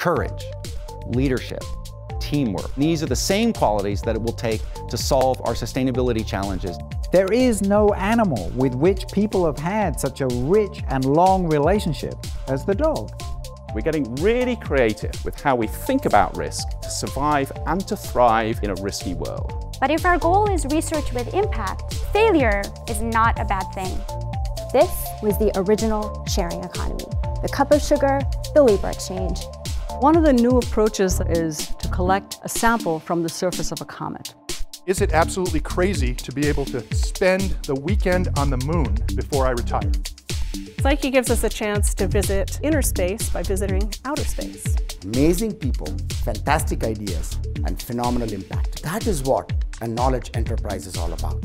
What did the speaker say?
courage, leadership, teamwork. These are the same qualities that it will take to solve our sustainability challenges. There is no animal with which people have had such a rich and long relationship as the dog. We're getting really creative with how we think about risk to survive and to thrive in a risky world. But if our goal is research with impact, failure is not a bad thing. This was the original sharing economy. The cup of sugar, the labor exchange. One of the new approaches is to collect a sample from the surface of a comet. Is it absolutely crazy to be able to spend the weekend on the moon before I retire? Psyche gives us a chance to visit inner space by visiting outer space. Amazing people, fantastic ideas, and phenomenal impact. That is what a knowledge enterprise is all about.